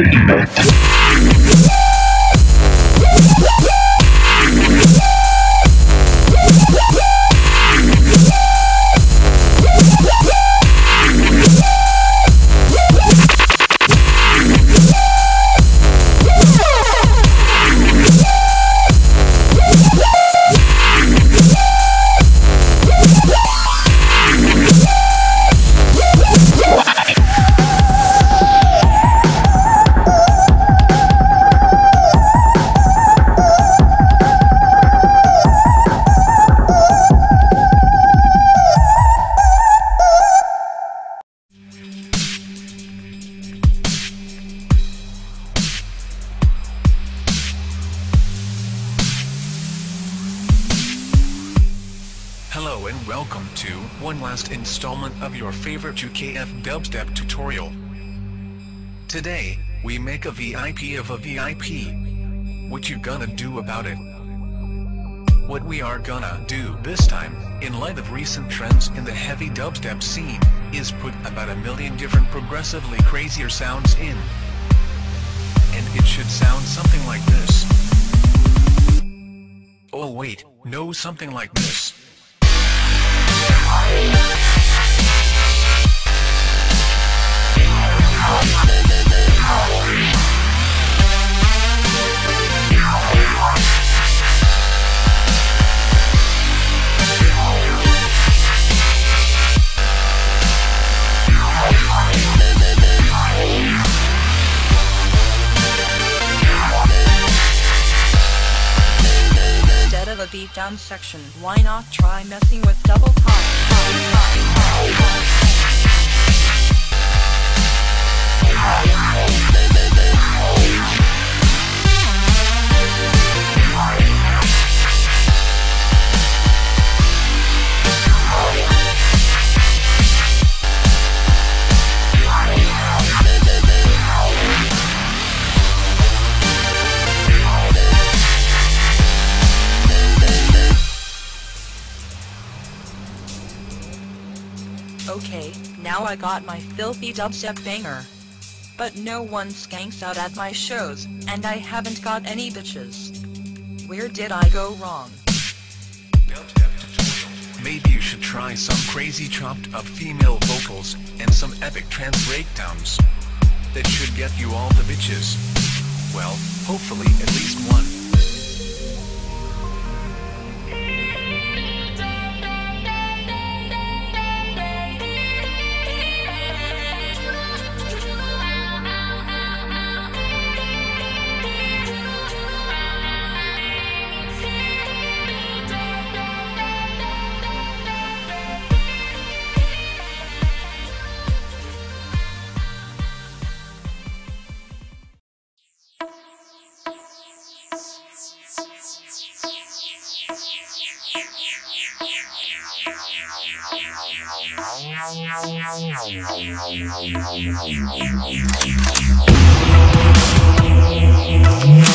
Ultimate. Welcome to one last installment of your favorite UKF dubstep tutorial. Today, we make a VIP of a VIP. What you gonna do about it? What we are gonna do this time, in light of recent trends in the heavy dubstep scene, is put about a million different progressively crazier sounds in. And it should sound something like this. Oh wait, no something like this. Beatdown section, why not try messing with double pop. I got my filthy dubstep banger. But no one skanks out at my shows, and I haven't got any bitches. Where did I go wrong? Maybe you should try some crazy chopped up female vocals, and some epic trance breakdowns. That should get you all the bitches. Well, hopefully at least one. Yeah.